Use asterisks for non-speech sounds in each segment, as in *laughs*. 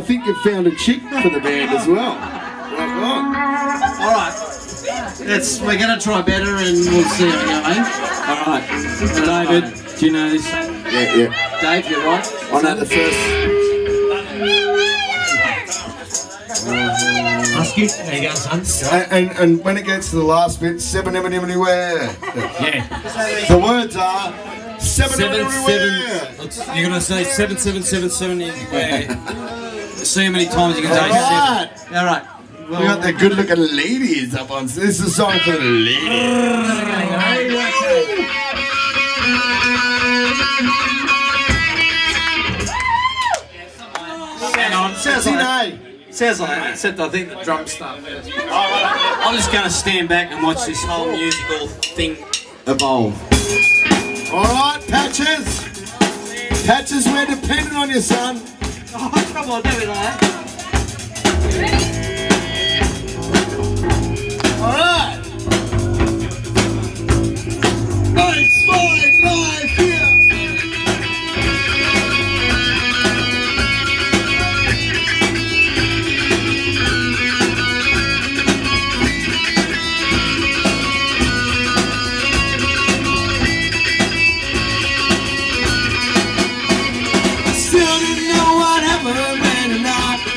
So I think you've found a chick for the band as well. Right on. All right. Let's, we're going to try better and we'll see how we go, eh? All right. David, do you know this? Yeah, yeah. Dave, you're right. I know the first. Husky, there you go, son. And, and, and when it gets to the last bit, seven em everywhere. Yeah. The words are seven, Seven, everywhere. seven. You're gonna say seven, seven, seven, seven. Where? *laughs* See how many times you can say All seven. right. All right. We got the good looking ladies up on. This is a song for the ladies. Sounds like, sounds like that, except I think the drum stuff. I'm just gonna stand back and watch this whole musical thing evolve. All right, Patches. Patches, we're dependent on you, son. Oh, come on, do it like that. All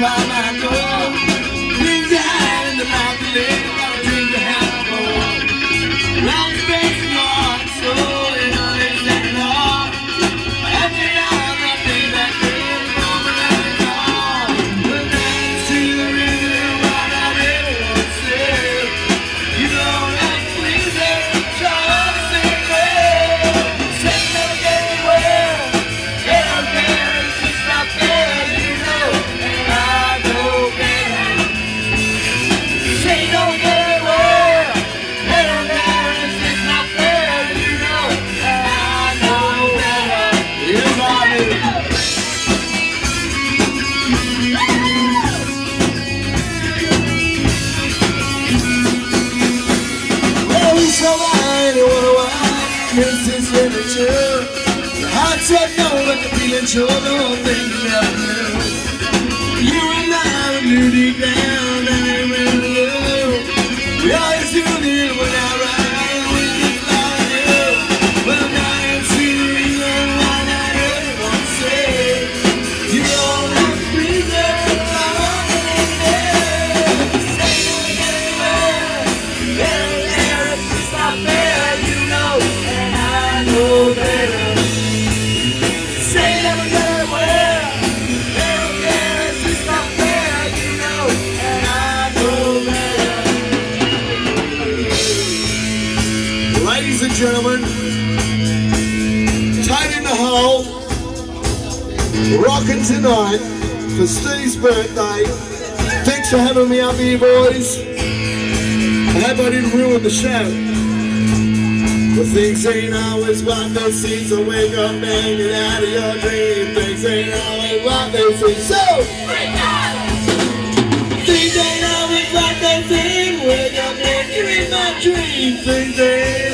by my door. I don't wanna watch this is really true. Heart said no, but the feeling sure the whole thing never knew. Gentlemen, Toad in the Hole, rocking tonight for Steve's birthday. Thanks for having me up here, boys. I hope I didn't ruin the show. But things ain't always what they seem, so wake up and get out of your dream. Things ain't always what they seem, so Things ain't always what they seem. Wake up and you're in my dream. Things ain't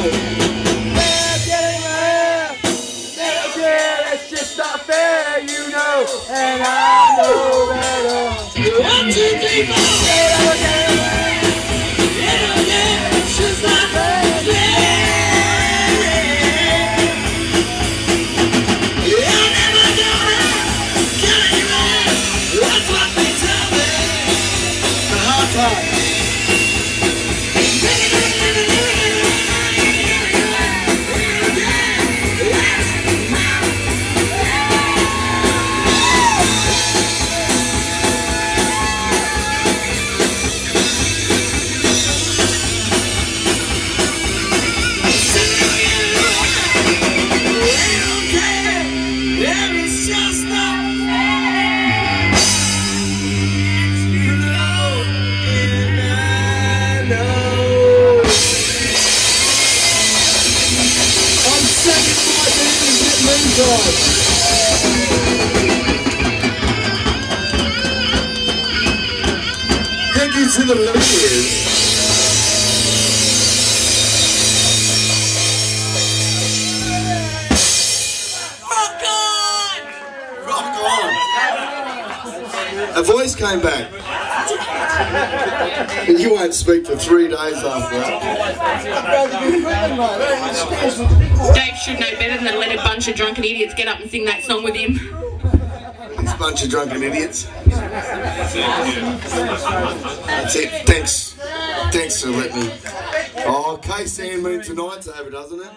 on, you go. Never get anywhere. They it's just not fair, you know, and I know better. Thank you to the ladies. Rock on! Rock on! A voice came back. You won't speak for three days after that. Dave should know better than to let a bunch of drunken idiots get up and sing that song with him. This bunch of drunken idiots. That's it. Thanks. Thanks for letting me. Oh, Casey and me tonight's over, doesn't it?